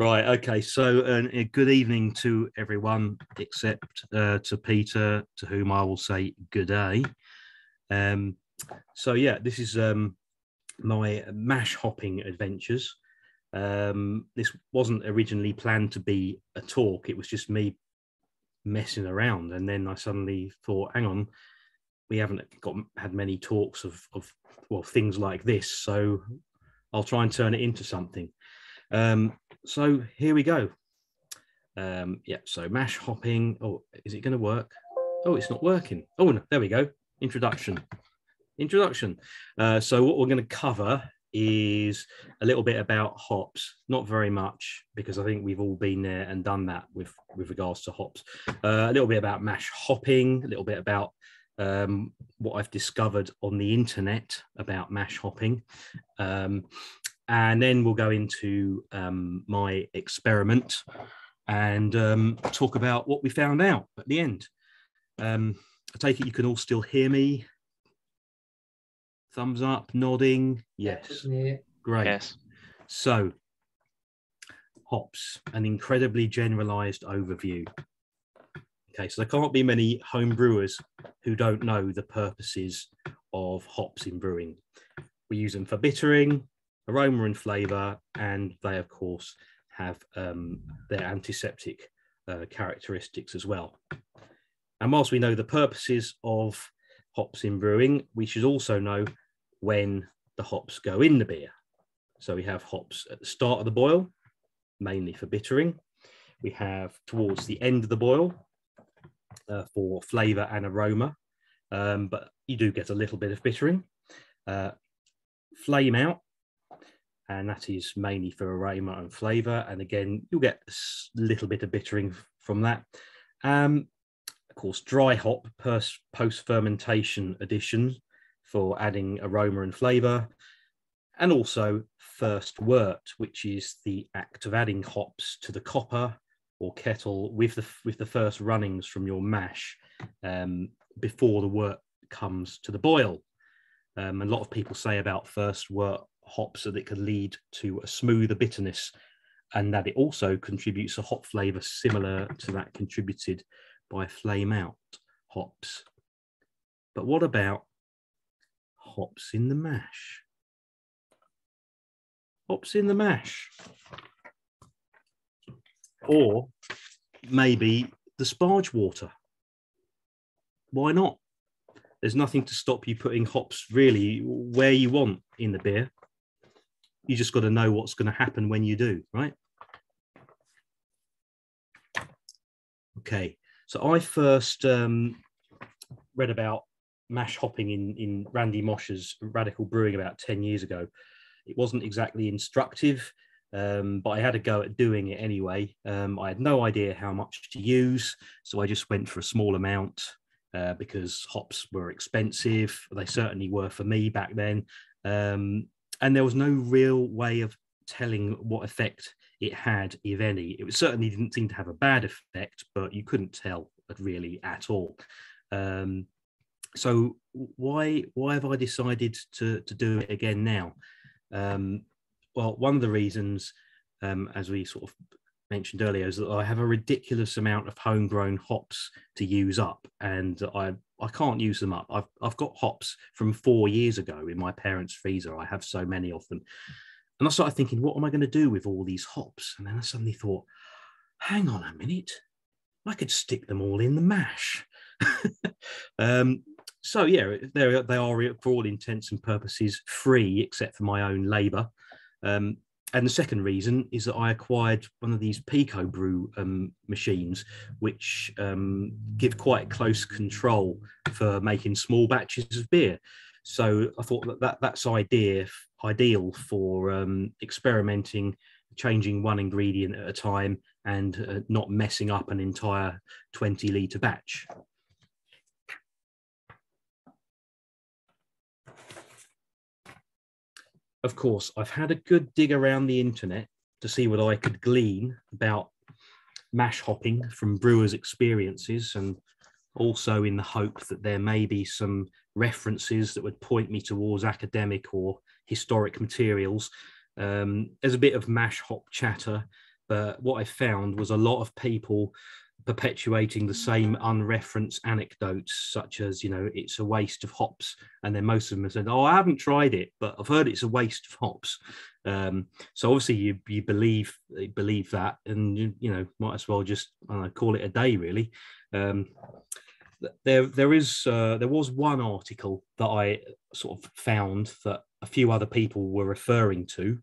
Right. Okay. So, good evening to everyone, except uh, to Peter, to whom I will say good day. Um, so, yeah, this is um, my mash hopping adventures. Um, this wasn't originally planned to be a talk; it was just me messing around, and then I suddenly thought, "Hang on, we haven't got had many talks of of well things like this, so I'll try and turn it into something." Um, so here we go. Um, yeah, so mash hopping. Oh, is it going to work? Oh, it's not working. Oh, no, there we go. Introduction. Introduction. Uh, so what we're going to cover is a little bit about hops. Not very much because I think we've all been there and done that with with regards to hops. Uh, a little bit about mash hopping. A little bit about um, what I've discovered on the internet about mash hopping. Um, and then we'll go into um, my experiment and um, talk about what we found out at the end. Um, I take it you can all still hear me. Thumbs up, nodding. Yes. Yeah. Great. Yes. So, hops, an incredibly generalized overview. Okay, so there can't be many home brewers who don't know the purposes of hops in brewing. We use them for bittering, aroma and flavor, and they, of course, have um, their antiseptic uh, characteristics as well. And whilst we know the purposes of hops in brewing, we should also know when the hops go in the beer. So we have hops at the start of the boil, mainly for bittering. We have towards the end of the boil uh, for flavor and aroma, um, but you do get a little bit of bittering. Uh, flame out and that is mainly for aroma and flavor. And again, you'll get a little bit of bittering from that. Um, of course, dry hop post fermentation addition for adding aroma and flavor. And also first wort, which is the act of adding hops to the copper or kettle with the with the first runnings from your mash um, before the wort comes to the boil. Um, a lot of people say about first wort hops that it can lead to a smoother bitterness and that it also contributes a hop flavor similar to that contributed by flame out hops. But what about hops in the mash? Hops in the mash. Or maybe the sparge water. Why not? There's nothing to stop you putting hops really where you want in the beer you just got to know what's going to happen when you do, right? Okay, so I first um, read about mash hopping in, in Randy Mosher's Radical Brewing about 10 years ago. It wasn't exactly instructive, um, but I had a go at doing it anyway. Um, I had no idea how much to use, so I just went for a small amount uh, because hops were expensive. They certainly were for me back then. Um, and there was no real way of telling what effect it had, if any. It certainly didn't seem to have a bad effect, but you couldn't tell really at all. Um, so why why have I decided to to do it again now? Um, well, one of the reasons, um, as we sort of mentioned earlier, is that I have a ridiculous amount of homegrown hops to use up, and I I can't use them up. I've I've got hops from four years ago in my parents' freezer. I have so many of them, and I started thinking, what am I going to do with all these hops? And then I suddenly thought, hang on a minute, I could stick them all in the mash. um, so yeah, they they are for all intents and purposes free, except for my own labour. Um, and the second reason is that I acquired one of these Pico Brew um, machines, which um, give quite close control for making small batches of beer. So I thought that, that that's idea ideal for um, experimenting, changing one ingredient at a time, and uh, not messing up an entire twenty liter batch. Of course, I've had a good dig around the internet to see what I could glean about mash hopping from brewers' experiences, and also in the hope that there may be some references that would point me towards academic or historic materials. Um, there's a bit of mash hop chatter But what I found was a lot of people perpetuating the same unreferenced anecdotes, such as, you know, it's a waste of hops. And then most of them have said, oh, I haven't tried it, but I've heard it's a waste of hops. Um, so obviously you, you believe believe that and, you, you know, might as well just know, call it a day, really. Um, there, there is, uh, there was one article that I sort of found that a few other people were referring to.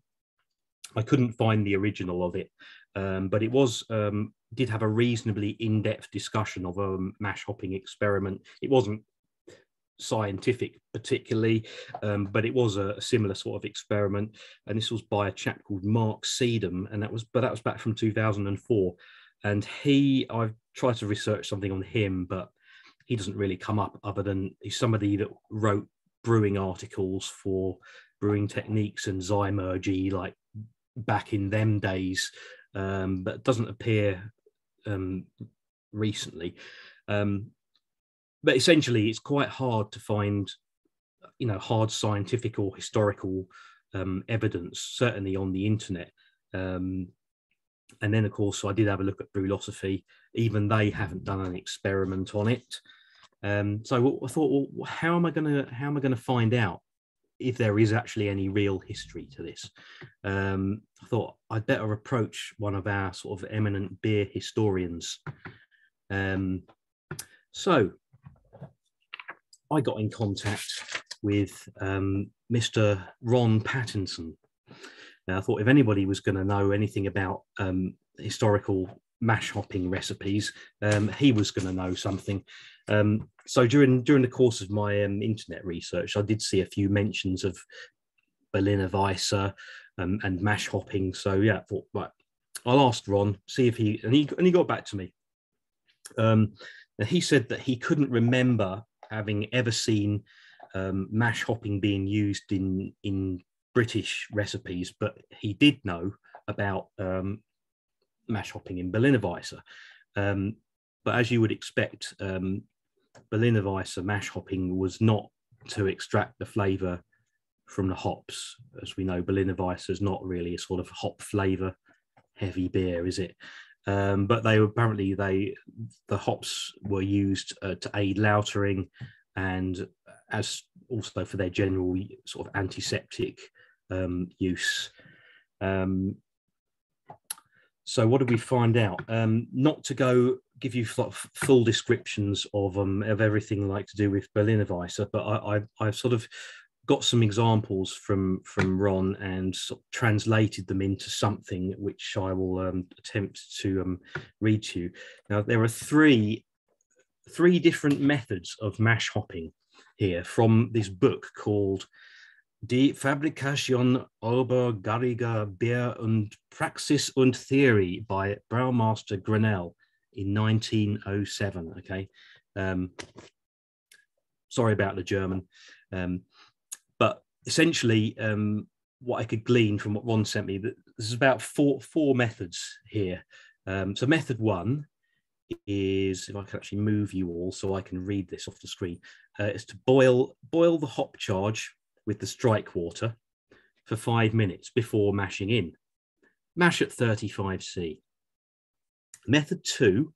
I couldn't find the original of it, um, but it was um, did have a reasonably in-depth discussion of a mash hopping experiment. It wasn't scientific particularly, um, but it was a, a, similar sort of experiment. And this was by a chap called Mark Seedham, and that was but that was back from 2004. And he, I've tried to research something on him, but he doesn't really come up other than he's somebody that wrote brewing articles for brewing techniques and Zymurgy like back in them days, um, but doesn't appear um, recently. Um, but essentially, it's quite hard to find, you know, hard scientific or historical um, evidence, certainly on the internet. Um, and then, of course, I did have a look at Brülosophy. Even they haven't done an experiment on it. Um, so I thought, well, how am I going to how am I going to find out if there is actually any real history to this. Um, I thought I'd better approach one of our sort of eminent beer historians. Um, so I got in contact with um, Mr. Ron Pattinson. Now I thought if anybody was going to know anything about um, historical mash hopping recipes, um, he was going to know something. Um, so during during the course of my um, internet research, I did see a few mentions of Berliner Weisse um, and mash hopping. So yeah, I thought right, I'll ask Ron, see if he and he and he got back to me. Um, he said that he couldn't remember having ever seen um, mash hopping being used in in British recipes, but he did know about um, mash hopping in Berliner Weisse. Um, but as you would expect, um, Berliner Weisse mash hopping was not to extract the flavour from the hops. As we know, Berliner Weisse is not really a sort of hop flavour heavy beer, is it? Um, but they apparently they the hops were used uh, to aid lautering and as also for their general sort of antiseptic um, use. Um, so what did we find out? Um, not to go give you full descriptions of um, of everything like to do with Berliner Weisse, but I, I, I've sort of got some examples from from Ron and sort of translated them into something which I will um, attempt to um, read to you. Now there are three three different methods of mash hopping here from this book called Die Fabrikation Obergäriger Bier und Praxis und Theory by Braumaster Granell in 1907. Okay. Um, sorry about the German. Um, but essentially, um, what I could glean from what Ron sent me, that there's about four, four methods here. Um, so, method one is if I can actually move you all so I can read this off the screen, uh, is to boil boil the hop charge with the strike water for five minutes before mashing in. Mash at 35C. Method two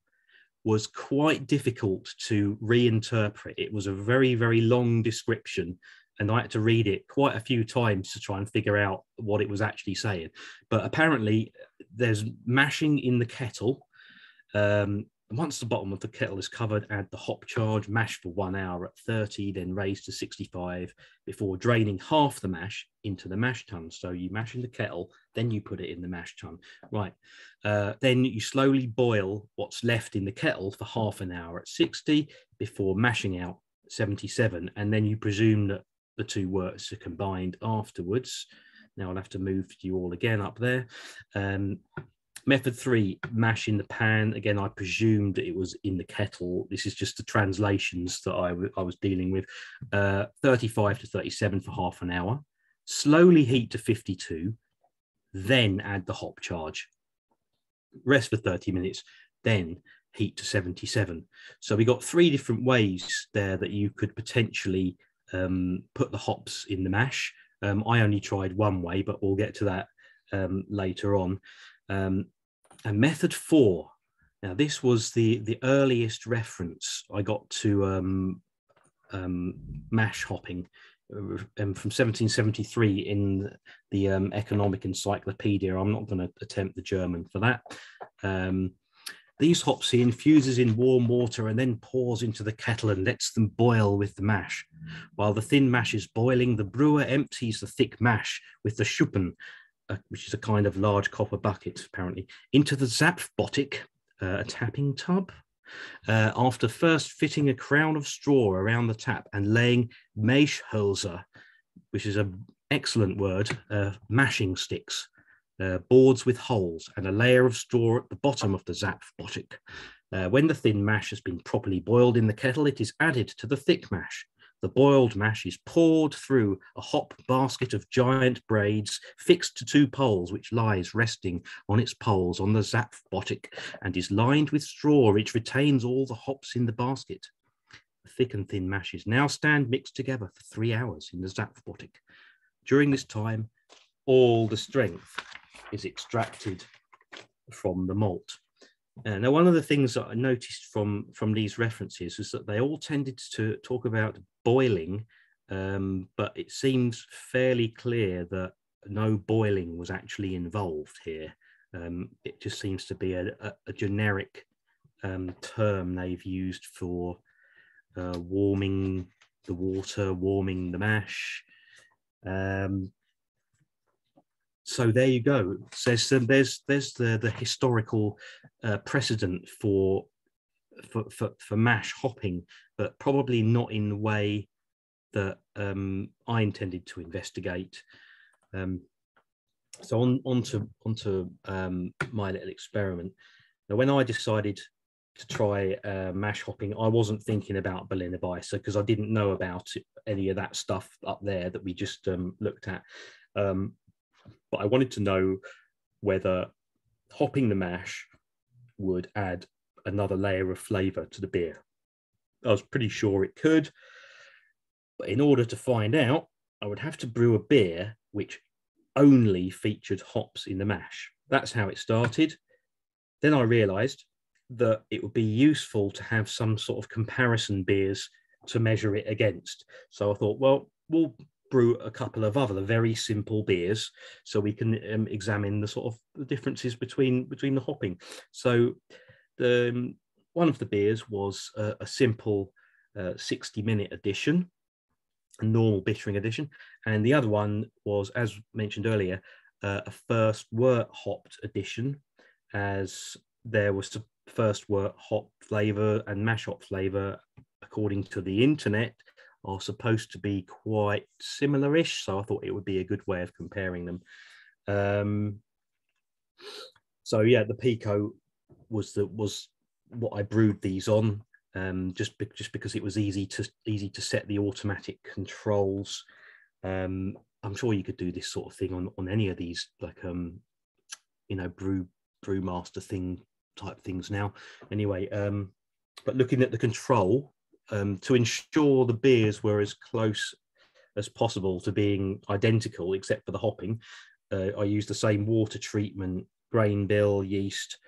was quite difficult to reinterpret. It was a very, very long description, and I had to read it quite a few times to try and figure out what it was actually saying. But apparently, there's mashing in the kettle, um, once the bottom of the kettle is covered, add the hop charge, mash for one hour at 30, then raise to 65 before draining half the mash into the mash tun. So you mash in the kettle, then you put it in the mash tun. Right. Uh, then you slowly boil what's left in the kettle for half an hour at 60 before mashing out 77. And then you presume that the two worts are combined afterwards. Now I'll have to move you all again up there. Um, Method three, mash in the pan. Again, I presumed it was in the kettle. This is just the translations that I, I was dealing with. Uh, 35 to 37 for half an hour. Slowly heat to 52, then add the hop charge. Rest for 30 minutes, then heat to 77. So we got three different ways there that you could potentially um, put the hops in the mash. Um, I only tried one way, but we'll get to that um, later on. Um, and method four. Now, this was the the earliest reference I got to um, um, mash hopping um, from 1773 in the um, Economic Encyclopedia. I'm not going to attempt the German for that. Um, these hops he infuses in warm water and then pours into the kettle and lets them boil with the mash. While the thin mash is boiling, the brewer empties the thick mash with the schuppen, which is a kind of large copper bucket, apparently, into the zapfbottich, uh, a tapping tub. Uh, after first fitting a crown of straw around the tap and laying Maischhölzer, which is an excellent word, uh, mashing sticks, uh, boards with holes, and a layer of straw at the bottom of the zapfbottich. Uh, when the thin mash has been properly boiled in the kettle, it is added to the thick mash. The boiled mash is poured through a hop basket of giant braids fixed to two poles, which lies resting on its poles on the zapfbottich and is lined with straw, which retains all the hops in the basket. The thick and thin mashes now stand mixed together for three hours in the zapfbottich. During this time, all the strength is extracted from the malt. Uh, now, one of the things that I noticed from from these references is that they all tended to talk about boiling, um, but it seems fairly clear that no boiling was actually involved here. Um, it just seems to be a, a, a generic um, term they've used for uh, warming the water, warming the mash. Um, so there you go. There's there's there's the the historical uh, precedent for, for for for mash hopping, but probably not in the way that um, I intended to investigate. Um, so on onto onto um, my little experiment. Now, when I decided to try uh, mash hopping, I wasn't thinking about Berliner Weisse because I didn't know about any of that stuff up there that we just um, looked at. Um, but I wanted to know whether hopping the mash would add another layer of flavor to the beer. I was pretty sure it could, but in order to find out, I would have to brew a beer which only featured hops in the mash. That's how it started. Then I realized that it would be useful to have some sort of comparison beers to measure it against. So I thought, well, we'll brew a couple of other very simple beers so we can um, examine the sort of the differences between between the hopping. So the um, one of the beers was a, a simple uh, 60 minute edition a normal bittering edition and the other one was as mentioned earlier uh, a first wort hopped edition as there was the first wort hop flavor and mash hop flavor according to the internet are supposed to be quite similar-ish, so I thought it would be a good way of comparing them. Um, so yeah, the Pico was the was what I brewed these on, um, just be, just because it was easy to easy to set the automatic controls. Um, I'm sure you could do this sort of thing on on any of these, like um, you know, brew brewmaster thing type things now. Anyway, um, but looking at the control, um, to ensure the beers were as close as possible to being identical, except for the hopping. Uh, I used the same water treatment, grain bill, yeast,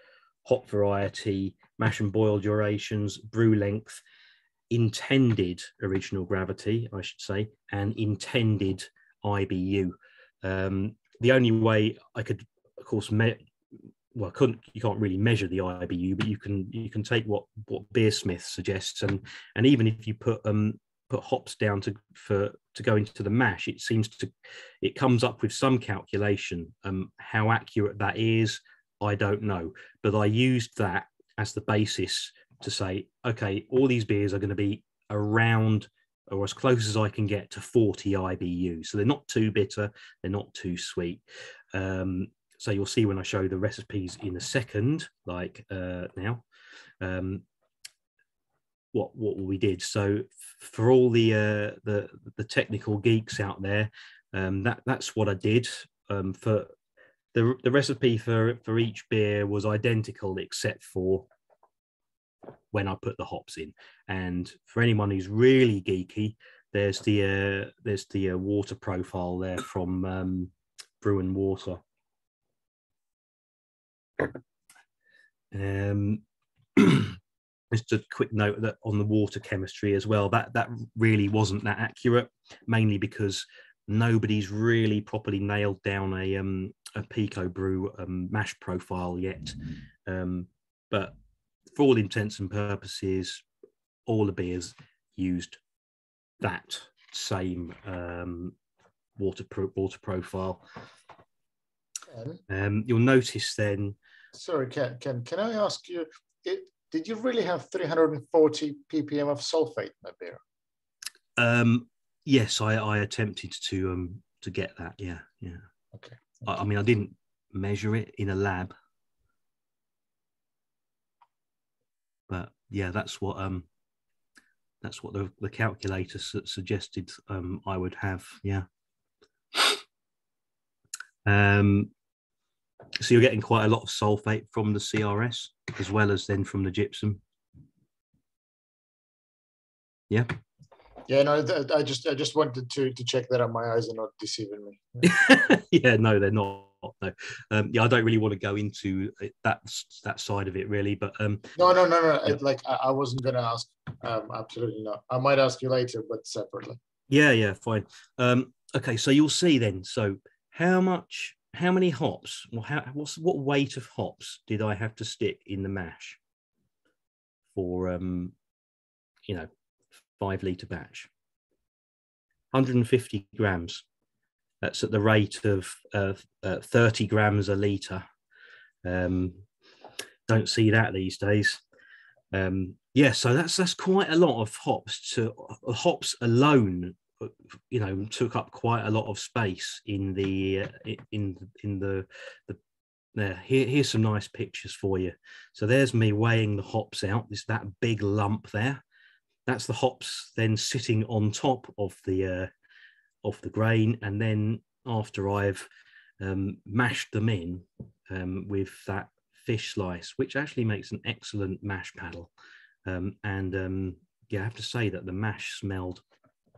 hop variety, mash and boil durations, brew length, intended original gravity, I should say, and intended IBU. Um, the only way I could, of course, me- well, couldn't you can't really measure the IBU, but you can you can take what what Beersmith suggests, and and even if you put um put hops down to for to go into the mash, it seems to it comes up with some calculation. Um, how accurate that is, I don't know, but I used that as the basis to say, okay, all these beers are going to be around or as close as I can get to 40 IBU. So they're not too bitter, they're not too sweet. Um, so you'll see when I show the recipes in a second, like uh, now, um, what what we did. So for all the uh, the the technical geeks out there, um, that that's what I did. Um, for the the recipe for for each beer was identical except for when I put the hops in. And for anyone who's really geeky, there's the uh, there's the uh, water profile there from um, Bru'n Water Um, just a quick note that on the water chemistry as well, that that really wasn't that accurate, mainly because nobody's really properly nailed down a um, a Pico Brew um, mash profile yet. Um, but for all intents and purposes, all the beers used that same um, water pro- water profile. Um, you'll notice then. Sorry, Ken. Ken, can I ask you? It, did you really have 340 ppm of sulfate in that beer? Um, yes, I, I attempted to um to get that. Yeah, yeah. Okay. I, I mean, I didn't measure it in a lab, but yeah, that's what um that's what the, the calculator su- suggested um, I would have. Yeah. Um, so you're getting quite a lot of sulfate from the CRS as well as then from the gypsum. Yeah. Yeah, no, I just I just wanted to to check that out. My eyes are not deceiving me. yeah, no, they're not. No, um, yeah, I don't really want to go into it, that that side of it really, but um, No, no, no, no. It, like I, I wasn't gonna ask. Um, absolutely not. I might ask you later, but separately. yeah, yeah, fine. Um, okay, so you'll see then. So how much, how many hops, or how, what's what weight of hops did I have to stick in the mash for um, you know, five liter batch? 150 grams. That's at the rate of uh, uh, 30 grams a litre. Um, don't see that these days. Um, yeah, so that's that's quite a lot of hops. To hops alone, you know, took up quite a lot of space in the uh, in in the the. There, here, here's some nice pictures for you. So there's me weighing the hops out. There's that big lump there. That's the hops then sitting on top of the uh, of the grain, and then after I've um, mashed them in um, with that fish slice, which actually makes an excellent mash paddle. Um, and um, yeah, I have to say that the mash smelled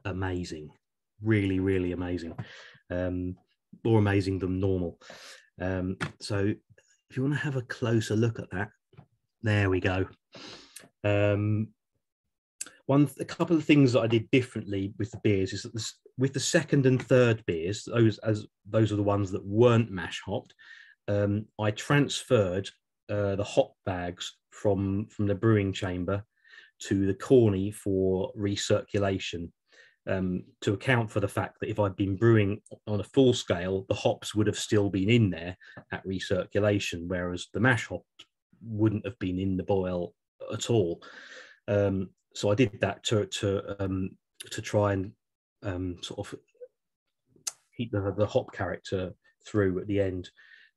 amazing, really, really amazing, um, more amazing than normal. Um, so if you want to have a closer look at that, there we go. Um, one, a couple of things that I did differently with the beers is that this, with the second and third beers, those as those are the ones that weren't mash hopped. Um, I transferred uh, the hop bags from from the brewing chamber to the corny for recirculation um, to account for the fact that if I'd been brewing on a full scale, the hops would have still been in there at recirculation, whereas the mash hops wouldn't have been in the boil at all. Um, so I did that to to um, to try and um, sort of keep the, the hop character through at the end.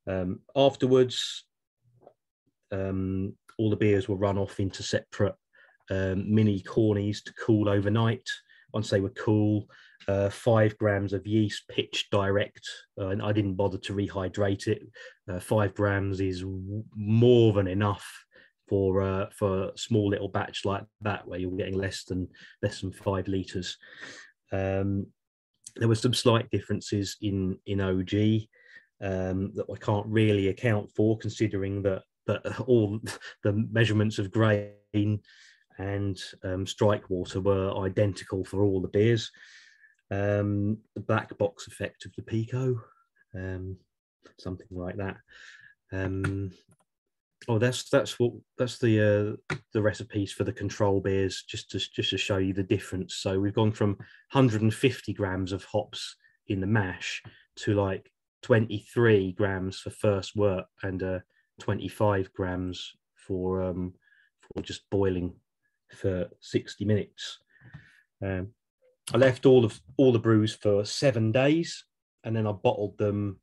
Um, afterwards, um, all the beers were run off into separate mini cornies to cool overnight. Once they were cool, uh, five grams of yeast pitched direct, uh, and I didn't bother to rehydrate it. Uh, five grams is w- more than enough for uh, for a small little batch like that, where you're getting less than less than five liters. Um, there were some slight differences in in OG um, that I can't really account for, considering that that all the measurements of grain and um, strike water were identical for all the beers. Um, the black box effect of the Pico, um, something like that. Um, oh, that's that's what that's the uh, the recipes for the control beers, just to just to show you the difference. So we've gone from 150 grams of hops in the mash to like 23 grams for first wort and uh, 25 grams for um, for just boiling for 60 minutes. Um, I left all of all the brews for seven days, and then I bottled them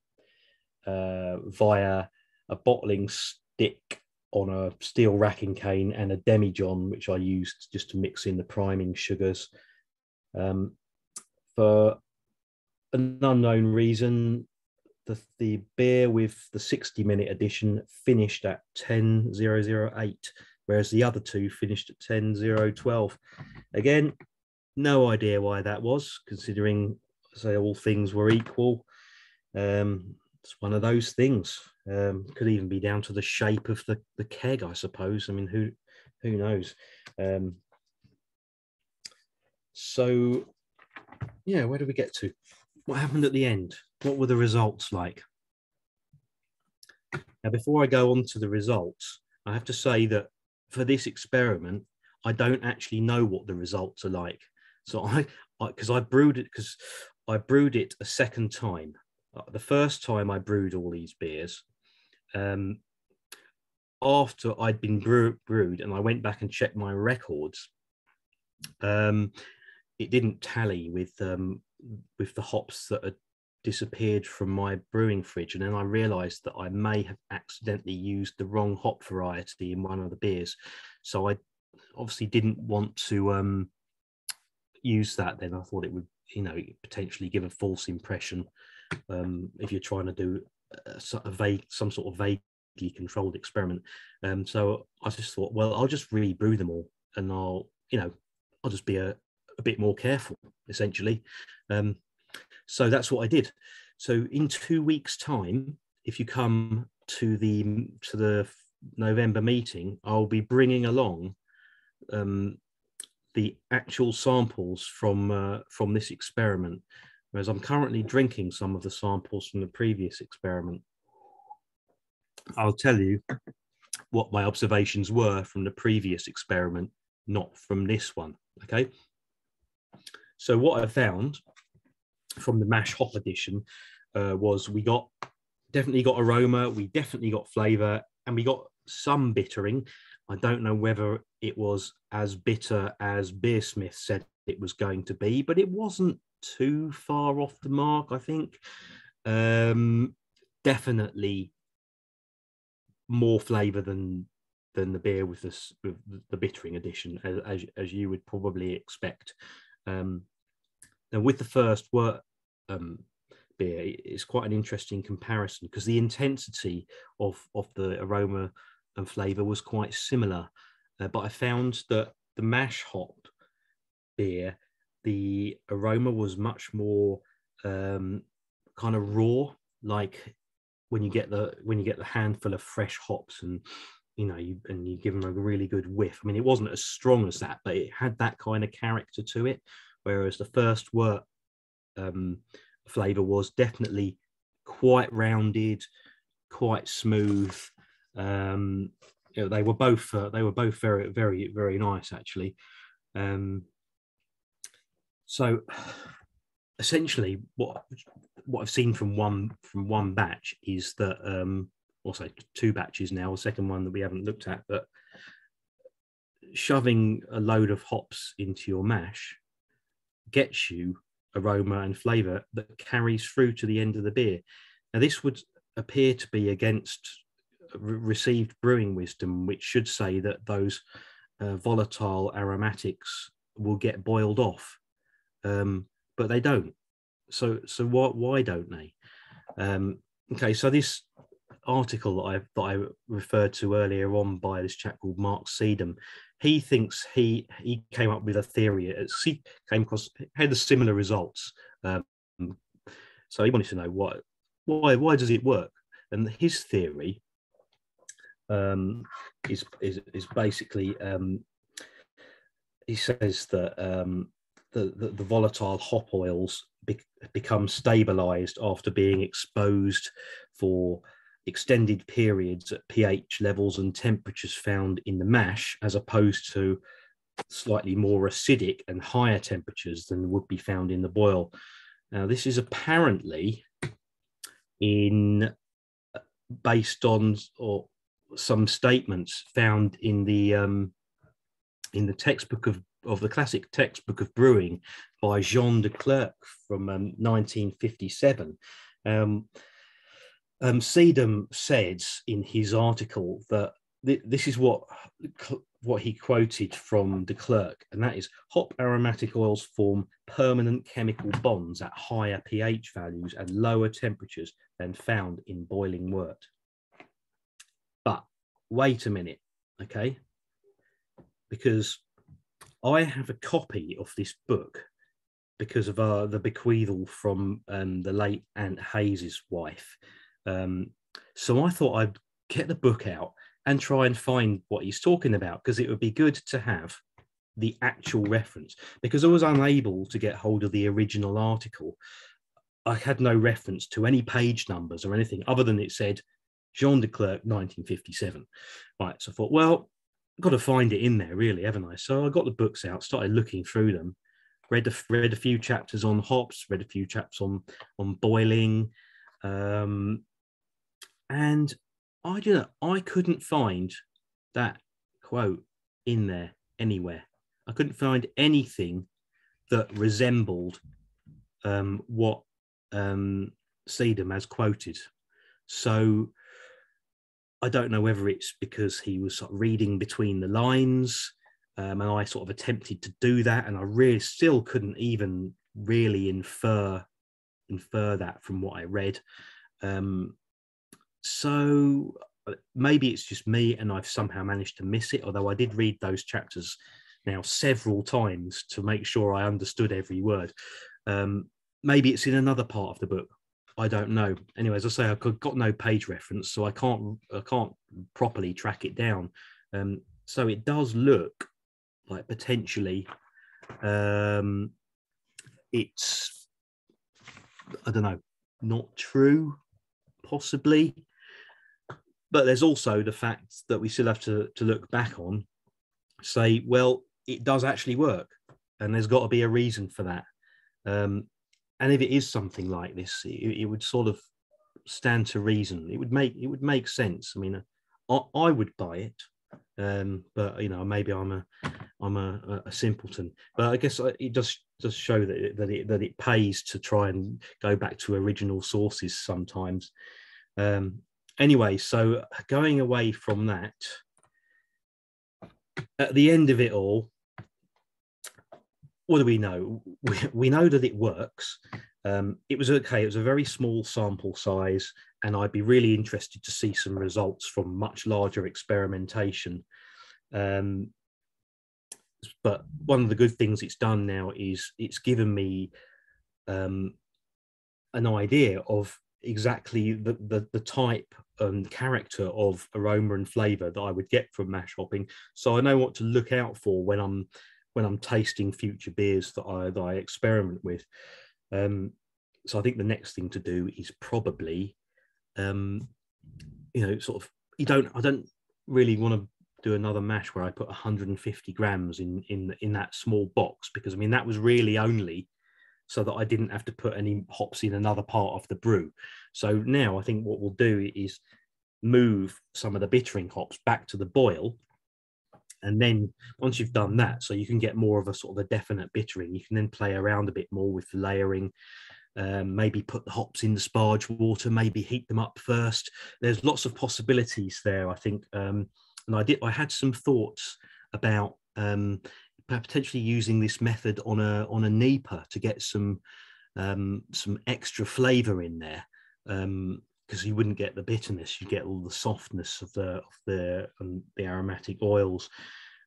uh, via a bottling stick on a steel racking cane and a demijohn, which I used just to mix in the priming sugars. Um, for an unknown reason, the, the beer with the 60 minute edition finished at 10008, whereas the other two finished at 10012. Again, no idea why that was, considering say all things were equal. Um, it's one of those things. Um, could even be down to the shape of the, the keg, I suppose. I mean, who who knows? Um, so, yeah, where do we get to? What happened at the end? What were the results like? Now, before I go on to the results, I have to say that for this experiment, I don't actually know what the results are like. So I, because I, I, brewed it because I brewed it a second time. Uh, the first time I brewed all these beers, um, after I'd been brew, brewed and I went back and checked my records, um, it didn't tally with um, with the hops that had disappeared from my brewing fridge, and then I realised that I may have accidentally used the wrong hop variety in one of the beers. So I obviously didn't want to um, use that. Then I thought it would, you know, potentially give a false impression um, if you're trying to do a, a vague, some sort of vaguely controlled experiment. Um, so I just thought, well, I'll just rebrew them all, and I'll, you know, I'll just be a, a bit more careful, essentially. Um, so that's what I did. So in two weeks' time, if you come to the to the November meeting, I'll be bringing along um, the actual samples from uh, from this experiment, whereas I'm currently drinking some of the samples from the previous experiment. I'll tell you what my observations were from the previous experiment, not from this one. Okay. So what I found from the mash hop edition uh, was we got definitely got aroma, we definitely got flavor, and we got some bittering. I don't know whether it was as bitter as Beersmith said it was going to be, but it wasn't too far off the mark, I think. Um, definitely more flavor than than the beer with this with the bittering addition, as, as, as you would probably expect. Um, now, with the first wort um, beer, it's quite an interesting comparison because the intensity of of the aroma and flavour was quite similar, uh, but I found that the mash hop beer, the aroma was much more um, kind of raw, like when you get the when you get the handful of fresh hops and you know you and you give them a really good whiff. I mean, it wasn't as strong as that, but it had that kind of character to it whereas the first wort um, flavour was definitely quite rounded, quite smooth. Um, you know, they were both uh, they were both very very very nice actually. Um, so essentially, what what I've seen from one from one batch is that um, also two batches now, a second one that we haven't looked at, but shoving a load of hops into your mash gets you aroma and flavor that carries through to the end of the beer. Now, this would appear to be against received brewing wisdom, which should say that those uh, volatile aromatics will get boiled off, um, but they don't. So, so why, why don't they? Um, okay, so this article that I that I referred to earlier on by this chap called Mark Seedham, he thinks he he came up with a theory. He came across had the similar results. Um, so he wanted to know what why why does it work? And his theory um, is, is is basically um, he says that um, the, the, the volatile hop oils be, become stabilized after being exposed for extended periods at pH levels and temperatures found in the mash, as opposed to slightly more acidic and higher temperatures than would be found in the boil. Now, this is apparently in based on or some statements found in the um, in the textbook of of the classic textbook of brewing by Jean de Clercq from um, 1957. Um, um, Seedham said in his article that th- this is what what he quoted from de Clercq, and that is hop aromatic oils form permanent chemical bonds at higher pH values and lower temperatures than found in boiling wort. But wait a minute, okay? Because I have a copy of this book because of uh, the bequeathal from um, the late Aunt Hayes's wife, um, So I thought I'd get the book out and try and find what he's talking about because it would be good to have the actual reference because I was unable to get hold of the original article. I had no reference to any page numbers or anything other than it said Jean de Clercq, 1957. Right. So I thought, well, I've got to find it in there, really, haven't I? So I got the books out, started looking through them, read a, read a few chapters on hops, read a few chapters on on boiling, um, and I you know I couldn't find that quote in there anywhere. I couldn't find anything that resembled um, what um, Sedum has quoted. So I don't know whether it's because he was sort of reading between the lines, um, and I sort of attempted to do that, and I really still couldn't even really infer infer that from what I read. Um, so uh, maybe it's just me, and I've somehow managed to miss it. Although I did read those chapters now several times to make sure I understood every word. Um, maybe it's in another part of the book. I don't know. Anyway, as I say, I've got no page reference, so I can't I can't properly track it down. Um, so it does look like potentially um, it's I don't know, not true, possibly. But there's also the fact that we still have to to look back on, say, well, it does actually work, and there's got to be a reason for that. Um, and if it is something like this, it, it, would sort of stand to reason. It would make it would make sense. I mean, I, I would buy it, um, but you know, maybe I'm a I'm a, a simpleton. But I guess uh, it does does show that it, that it that it pays to try and go back to original sources sometimes. Um, anyway, so going away from that, at the end of it all, what do we know? We, we know that it works. Um, it was okay. It was a very small sample size, and I'd be really interested to see some results from much larger experimentation. Um, but one of the good things it's done now is it's given me um, an idea of exactly the, the, the type and character of aroma and flavor that I would get from mash hopping. So I know what to look out for when I'm when I'm tasting future beers that I that I experiment with. Um, so I think the next thing to do is probably, um, you know, sort of you don't I don't really want to do another mash where I put 150 grams in in in that small box because I mean that was really only so that I didn't have to put any hops in another part of the brew. So now I think what we'll do is move some of the bittering hops back to the boil. And then once you've done that so you can get more of a sort of a definite bittering. You can then play around a bit more with layering um, maybe put the hops in the sparge water maybe heat them up first. There's lots of possibilities there i think. Um, and i did i had some thoughts about um, potentially using this method on a on a NEIPA to get some um, some extra flavor in there um, because you wouldn't get the bitterness, you'd get all the softness of the of the um, the aromatic oils.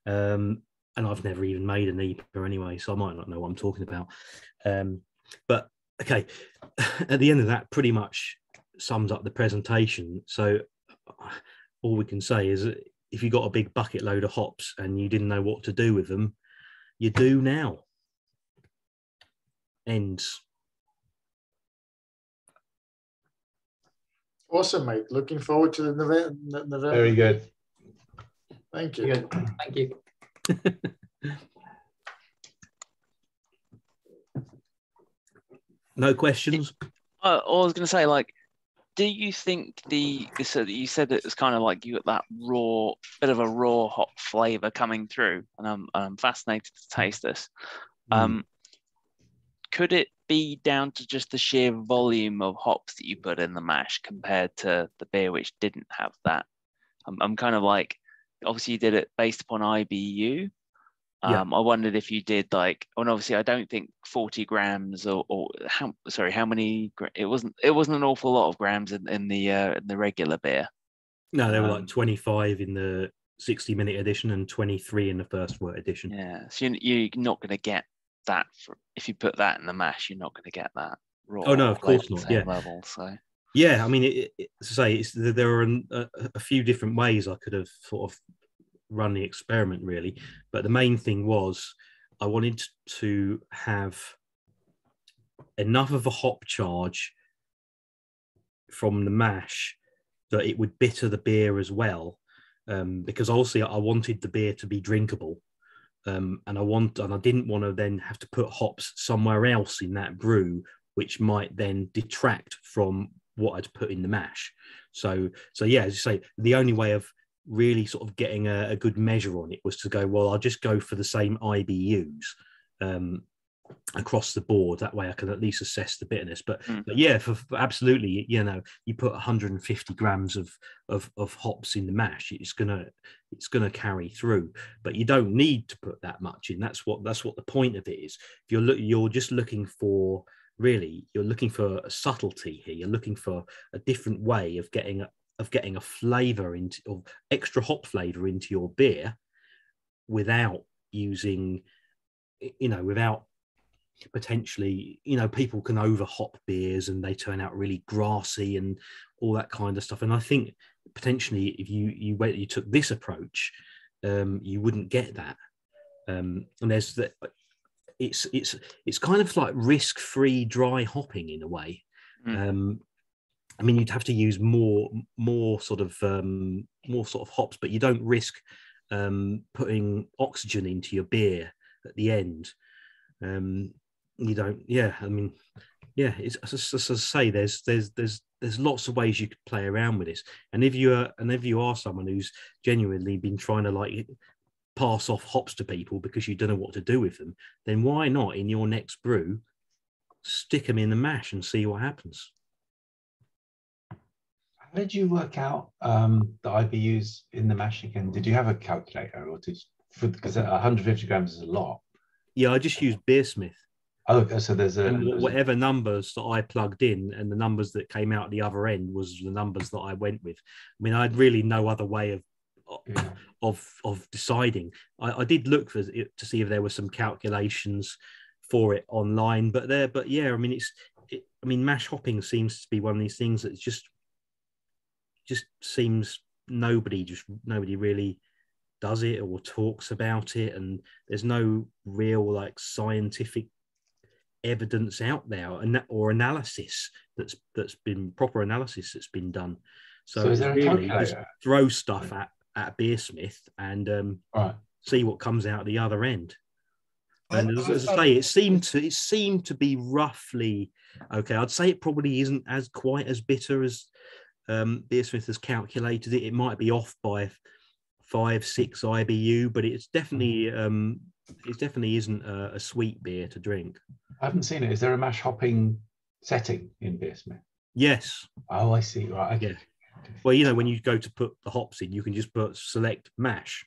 Um, and I've never even made a NEIPA anyway, so I might not know what I'm talking about. Um, but okay, at the end of that, pretty much sums up the presentation. So all we can say is if you got a big bucket load of hops and you didn't know what to do with them, you do now. Ends. Awesome, mate. Looking forward to the November. Very good. Thank you. Good. Thank you. no questions. I was going to say, like, do you think the so you said it was kind of like you got that raw bit of a raw hot flavor coming through, and I'm I'm fascinated to taste this. Mm. Um, could it be down to just the sheer volume of hops that you put in the mash compared to the beer which didn't have that? I'm, I'm kind of like, obviously you did it based upon IBU. Um, yeah. I wondered if you did like, and obviously I don't think 40 grams or, or how, sorry, how many, it wasn't, it wasn't an awful lot of grams in, in the, uh, in the regular beer. No, they were um, like 25 in the 60 minute edition and 23 in the first wort edition. Yeah. So you're, you're not going to get that for, if you put that in the mash, you're not going to get that raw. Oh no, of course not. Yeah. Level, so Yeah, I mean, it, it, to say it's, there are an, a, a few different ways I could have sort of run the experiment, really. But the main thing was I wanted to have enough of a hop charge from the mash that it would bitter the beer as well, um, because obviously I wanted the beer to be drinkable. Um, and I want and I didn't want to then have to put hops somewhere else in that brew, which might then detract from what I'd put in the mash. So, so yeah, as you say, the only way of really sort of getting a, a good measure on it was to go, well, I'll just go for the same IBUs um, across the board. That way I can at least assess the bitterness. But, mm. but yeah, for, for, absolutely, you know, you put 150 grams of, of, of hops in the mash, it's gonna it's gonna carry through. But you don't need to put that much in. That's what that's what the point of it is. If you're look, you're just looking for really you're looking for a subtlety here you're looking for a different way of getting a, of getting a flavor into of extra hop flavor into your beer without using you know without potentially you know people can over hop beers and they turn out really grassy and all that kind of stuff and i think potentially if you you went you took this approach um you wouldn't get that um and there's that it's it's it's kind of like risk free dry hopping in a way. Mm. Um, I mean, you'd have to use more more sort of um, more sort of hops, but you don't risk um, putting oxygen into your beer at the end. Um, you don't, yeah. I mean, yeah. It's as, I say, there's there's there's there's lots of ways you could play around with this. And if you are and if you are someone who's genuinely been trying to like pass off hops to people because you don't know what to do with them, then why not in your next brew stick them in the mash and see what happens? How did you work out um, the IBUs in the mash again? Did you have a calculator or did because 150 grams is a lot? Yeah, I just used Beersmith. Oh, so there's a and whatever numbers that I plugged in and the numbers that came out the other end was the numbers that I went with. I mean, I had really no other way of yeah. of of deciding. I, I, did look for it to see if there were some calculations for it online, but there, but yeah, I mean, it's, it, I mean, mash hopping seems to be one of these things that's just just seems nobody just nobody really does it or talks about it, and there's no real like scientific evidence out there or analysis that's that's been proper analysis that's been done. So, so really just throw stuff at at Beersmith and um, right. see what comes out the other end. And as, as, I say, it seemed to it seemed to be roughly okay. I'd say it probably isn't as quite as bitter as um, Beersmith has calculated it. It might be off by five, six IBU, but it's definitely mm-hmm. um, it definitely isn't a, a, sweet beer to drink. I haven't seen it. Is there a mash hopping setting in Beersmith? Yes. Oh, I see. Right. Okay. Yeah. Well, you know, when you go to put the hops in, you can just put select mash.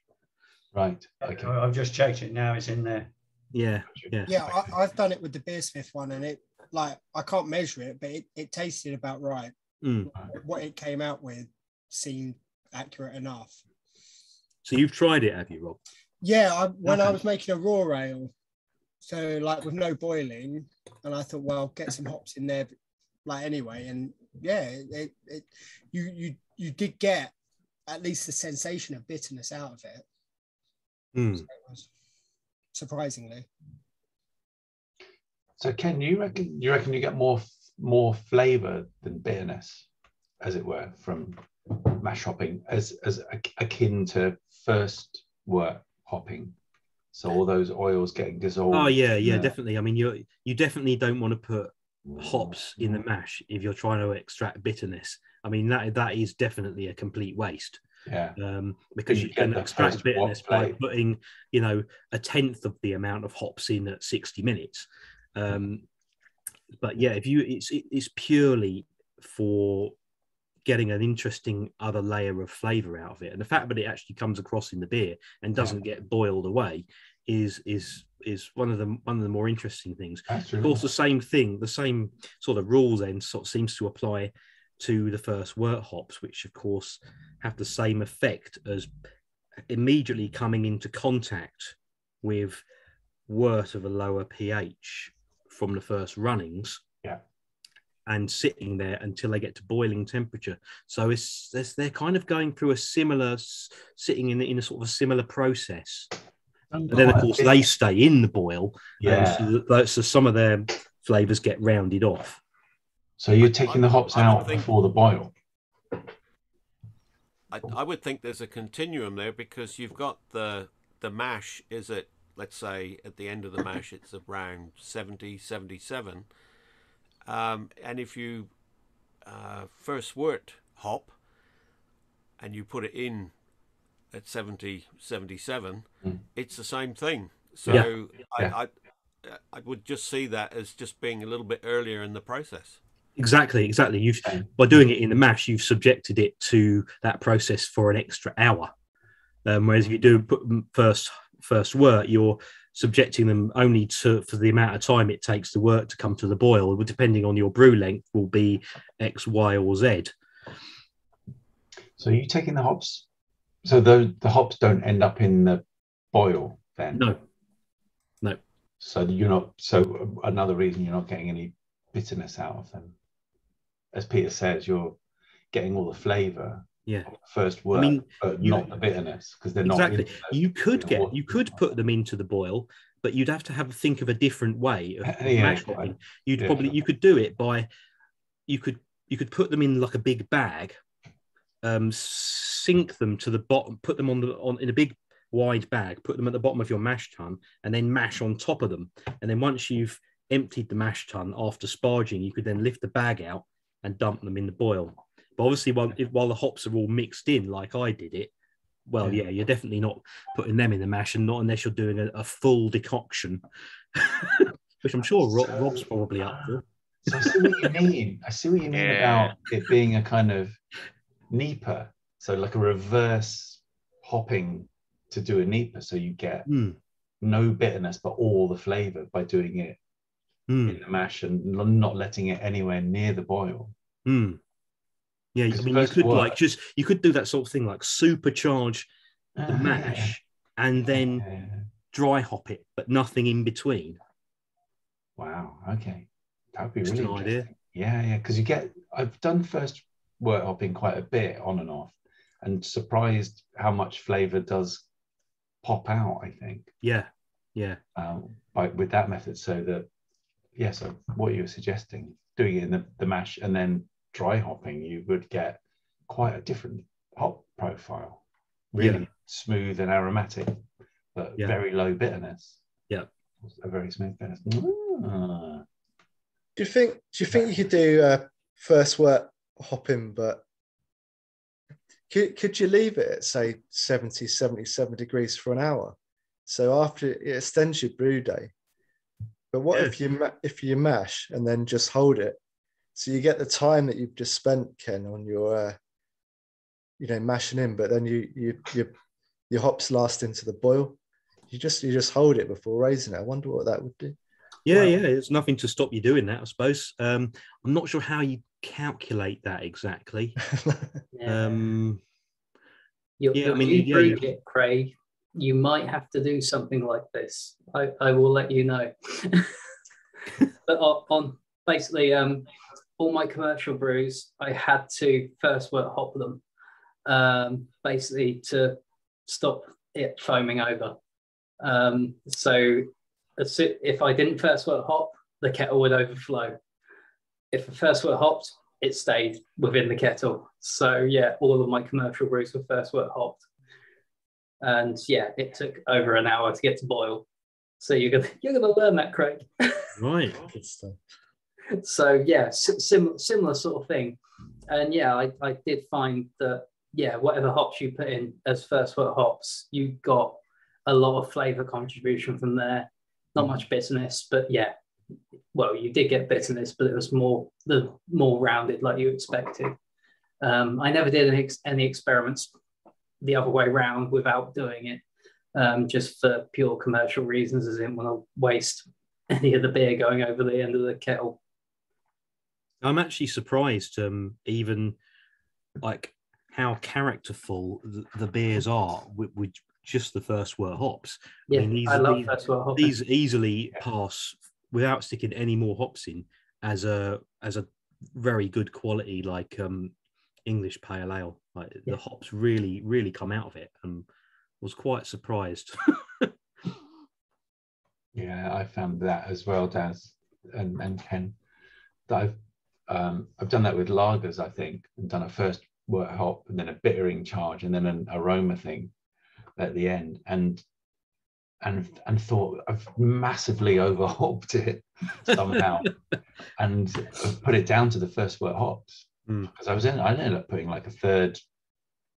Right. Okay. I've just checked it now. It's in there. Yeah. Yeah. Yeah. I, have done it with the Beersmith one, and it like I can't measure it, but it, it tasted about right. Mm. What it came out with seemed accurate enough. So you've tried it, have you, Rob? Yeah. I, when okay. I was making a raw ale, so like with no boiling, and I thought, well, get some hops in there, like anyway, and yeah, it, it, you you you did get at least the sensation of bitterness out of it. Mm. So it surprisingly. So, Ken, you reckon you reckon you get more more flavour than bitterness, as it were, from mash hopping, as as akin to first wort hopping. So all those oils getting dissolved. Oh yeah, yeah, definitely. I mean, you you definitely don't want to put hops in the mash if you're trying to extract bitterness. I mean that that is definitely a complete waste. Yeah. Um, because you, you can extract bitterness by putting, you know, a tenth of the amount of hops in at 60 minutes. Um, but yeah, if you it's it's purely for getting an interesting other layer of flavor out of it, and the fact that it actually comes across in the beer and doesn't yeah. get boiled away is is is one of the one of the more interesting things. Absolutely. Of course, the same thing, the same sort of rules then sort of seems to apply to the first wort hops, which of course have the same effect as immediately coming into contact with wort of a lower pH from the first runnings. Yeah. and sitting there until they get to boiling temperature. So it's, it's they're kind of going through a similar sitting in in a sort of a similar process. And then of course they stay in the boil, yeah. um, so, that- that- so some of their flavors get rounded off. So you're taking the hops out think- before the boil. I, I would think there's a continuum there because you've got the the mash is at let's say at the end of the mash it's around 70 77 um, and if you uh, first wort hop and you put it in at 70 77 Mm. it's the same thing so Yeah. I, Yeah. I I would just see that as just being a little bit earlier in the process Exactly, exactly. You've by doing it in the mash, you've subjected it to that process for an extra hour. Um, whereas if you do put first first wort, you're subjecting them only to for the amount of time it takes the wort to come to the boil. Depending on your brew length, will be X, Y, or Z. So are you taking the hops? So the the hops don't end up in the boil then. No, No. So you're not. So another reason you're not getting any bitterness out of them, as Peter says, you're getting all the flavour. Yeah. First wort, I mean, but not the bitterness because they're not exactly. You could get water. you could put them into the boil, but you'd have to have think of a different way of Yeah, mash yeah. hopping. You'd Yeah, probably you could do it by you could you could put them in like a big bag, um, sink them to the bottom, put them on the on in a big wide bag, put them at the bottom of your mash tun, and then mash on top of them. And then once you've emptied the mash tun after sparging, you could then lift the bag out and dump them in the boil. But obviously, while if, while the hops are all mixed in, like I did it, well, Yeah. yeah, you're definitely not putting them in the mash, and not unless you're doing a, a full decoction, which I'm sure Rob, Rob's probably up for. So I see what you mean. I see what you mean Yeah. about it being a kind of NEPA. So like a reverse hopping to do a NEPA. So you get Hmm, no bitterness, but all the flavour by doing it hmm, in the mash and not letting it anywhere near the boil. hmm. Yeah, I mean, you could work- like just you could do that sort of thing, like supercharge the Ah, mash and then yeah. dry hop it, but nothing in between. Wow. Okay. That would be Just really an idea. interesting. Yeah, yeah. Because you get, I've done first wort hopping quite a bit on and off, and surprised how much flavour does pop out. I think Yeah, yeah, um, by with that method. So that, yeah. So what you were suggesting, doing it in the, the mash and then dry hopping, you would get quite a different hop profile. Really Yeah. smooth and aromatic, but Yeah. very low bitterness. Yeah. A very smooth bitterness. Ah. Do you think? Do you think you could do uh, first wort hopping, but could, could you leave it at say 70, 77 degrees for an hour? So after it extends your brew day. But what Yeah. if you if you mash and then just hold it, so you get the time that you've just spent, Ken, on your, uh, you know, mashing in, but then you you you your hops last into the boil. You just you just hold it before raising it. I wonder what that would do. yeah, Wow. yeah. There's nothing to stop you doing that, I suppose. Um, I'm not sure how you calculate that exactly. Yeah. Um, you, yeah, I if mean, you yeah, brew you- it, Craig, you might have to do something like this. I, I will let you know. but on, on basically um, all my commercial brews, I had to first work hop them, um, basically to stop it foaming over. Um, so if I didn't first work hop, the kettle would overflow. If I first wort hopped, it stayed within the kettle. So yeah, all of my commercial brews were first wort hopped. And yeah, it took over an hour to get to boil. So you're gonna you're gonna learn that, Craig. right. Good stuff. So yeah, s- sim- similar sort of thing. And yeah, I, I did find that yeah, whatever hops you put in as first wort hops, you got a lot of flavor contribution from there. Not much bitterness, but yeah, well, you did get bitterness, but it was more the more rounded, like you expected. Um, I never did any, any experiments the other way round without doing it, um, just for pure commercial reasons. As I didn't want to waste any of the beer going over the end of the kettle. I'm actually surprised, um, even like how characterful the, the beers are with, with just the first wort hops. Yeah, mean, these I love these- first wort hopping. These easily pass without sticking any more hops in as a as a very good quality, like um, English pale ale. Like Yeah. the hops really, really come out of it, and was quite surprised. Yeah, I found that as well, Daz and, and Ken. That I've um, I've done that with lagers, I think, and done a first wort hop and then a bittering charge and then an aroma thing at the end, and and and thought I've massively overhopped it somehow, and I've put it down to the first wort hops Mm. because I was in. I ended up putting like a third,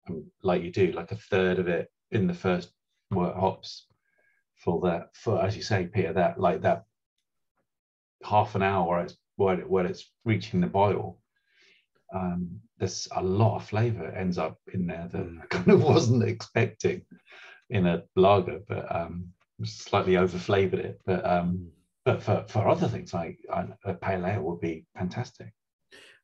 um, like you do, like a third of it in the first wort hops for that for as you say peter that like that half an hour where it's where, it, where it's reaching the boil. Um there's a lot of flavor ends up in there that i kind of wasn't expecting in a lager but um slightly over flavored it. But um but for for other things like uh, a pale ale would be fantastic.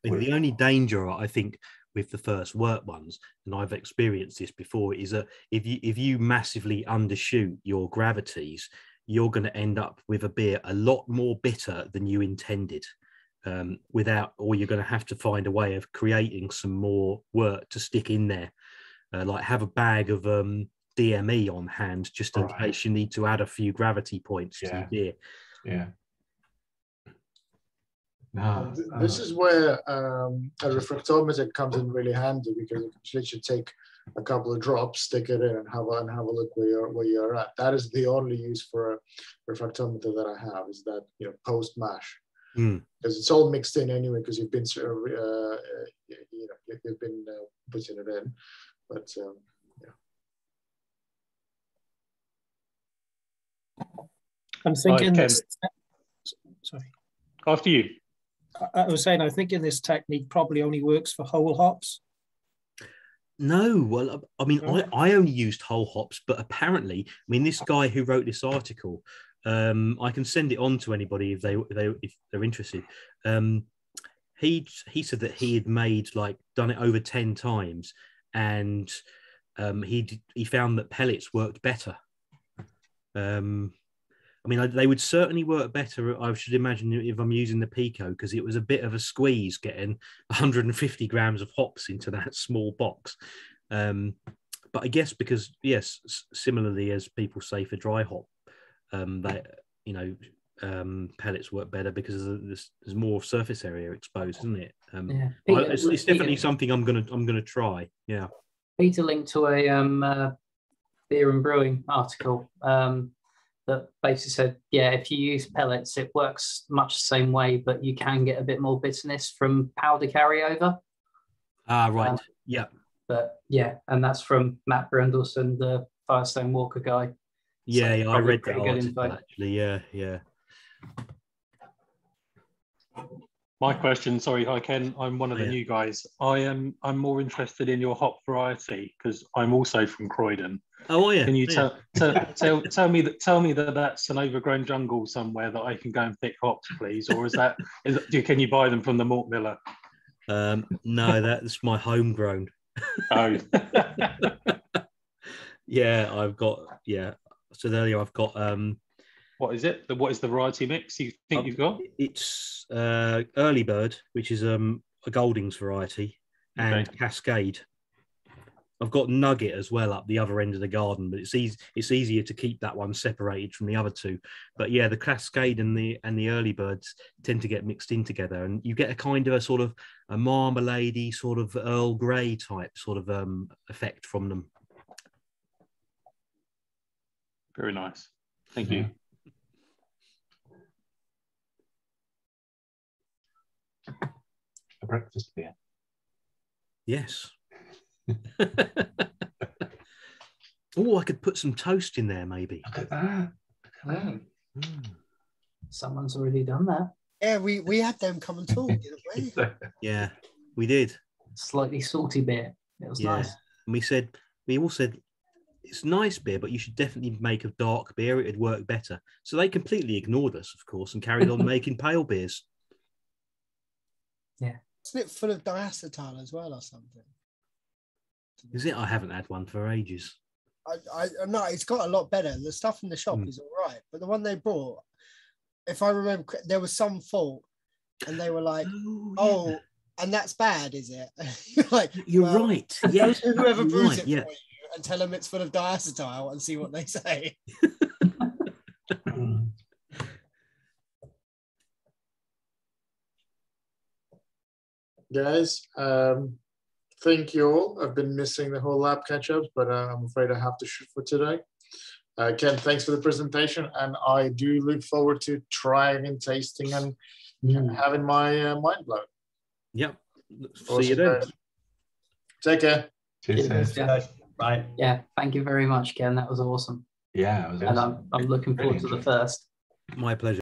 The only danger I think with the first wort ones, and I've experienced this before, is that if you if you massively undershoot your gravities, you're going to end up with a beer a lot more bitter than you intended. Um, without, or you're going to have to find a way of creating some more wort to stick in there. Uh, like have a bag of um, DME on hand just in Right. case you need to add a few gravity points Yeah. to your beer. yeah no, And th- this uh, is where um, a refractometer comes in really handy because you can literally take a couple of drops, stick it in, and have a, and have a look where you're where you're at. That is the only use for a refractometer that I have is that you know post mash Mm. because it's all mixed in anyway because you've been sort of, uh, uh, you know you- you've been uh, putting it in, but um, I'm thinking Ken. this. Sorry, After you. I- I was saying i think in this technique probably only works for whole hops. No, well, I I mean, No? I, I only used whole hops, but apparently, I mean, this guy who wrote this article, um, I can send it on to anybody if they if they if they're interested. Um, he he said that he had made like done it over ten times, and um, he he found that pellets worked better. Um, I mean, they would certainly work better. I should imagine if I'm using the Pico because it was a bit of a squeeze getting 150 grams of hops into that small box. Um, but I guess because yes, similarly as people say for dry hop, um, that you know um, pellets work better because there's, there's, more surface area exposed, isn't it? Um, Yeah. I- it's, it's definitely Peter- something I'm gonna I'm gonna try. Yeah. Peter linked to a um, uh, beer and brewing article um, that basically said, yeah, if you use pellets, it works much the same way, but you can get a bit more bitterness from powder carryover. Ah, right. Um, yeah. But yeah, and that's from Matt Brynildson, the Firestone Walker guy. Yeah, So yeah, I read that article actually. Yeah, yeah. My question, sorry, hi Ken. I'm one of the Yeah. new guys. I am. I'm more interested in your hop variety because I'm also from Croydon. Oh, yeah. Can you yeah. tell tell, tell tell me that tell me that that's an overgrown jungle somewhere that I can go and pick hops, please? Or is that is do, can you buy them from the malt miller? Um, no, that's my homegrown. Oh, Yeah, I've got. Yeah, I said earlier I've got. Um, what is it? The, what is the variety mix you think Um, you've got? it's uh, early bird, which is um a Goldings variety, and Okay. Cascade. I've got Nugget as well up the other end of the garden, but it's easy. It's easier to keep that one separated from the other two. But yeah, the Cascade and the and the early birds tend to get mixed in together, and you get a kind of a sort of a marmaladey sort of Earl Grey type sort of um effect from them. Very nice. Thank you. a breakfast beer Yes. oh, I could put some toast in there, maybe. look at that look at that Mm. Someone's already done that. Yeah, we, we had them come and talk, didn't we? Yeah, we did. Slightly salty beer. It was Yeah. nice. And we said, we all said, it's nice beer, but you should definitely make a dark beer. It'd work better. So they completely ignored us, of course, and carried on making pale beers. Yeah. Isn't it full of diacetyl as well or something? Is it? I haven't had one for ages. I, I no, it's got a lot better. The stuff in the shop Mm. is all right, but the one they brought, if I remember, there was some fault and they were like, "Oh, and that's bad, is it?" Like, You're well, right. Yeah, whoever you're brews right, it yeah. you and tell them it's full of diacetyl and see what they say. Mm. guys. Um, thank you all. I've been missing the whole lab catch-ups, but uh, I'm afraid I have to shoot for today. Uh, Ken, thanks for the presentation, and I do look forward to trying and tasting and having my uh, mind blown. Yep. See you then. Take care. Cheers. Yeah. Right. yeah, thank you very much, Ken. That was awesome. Yeah, it was And awesome. I'm, I'm looking forward to the first. My pleasure.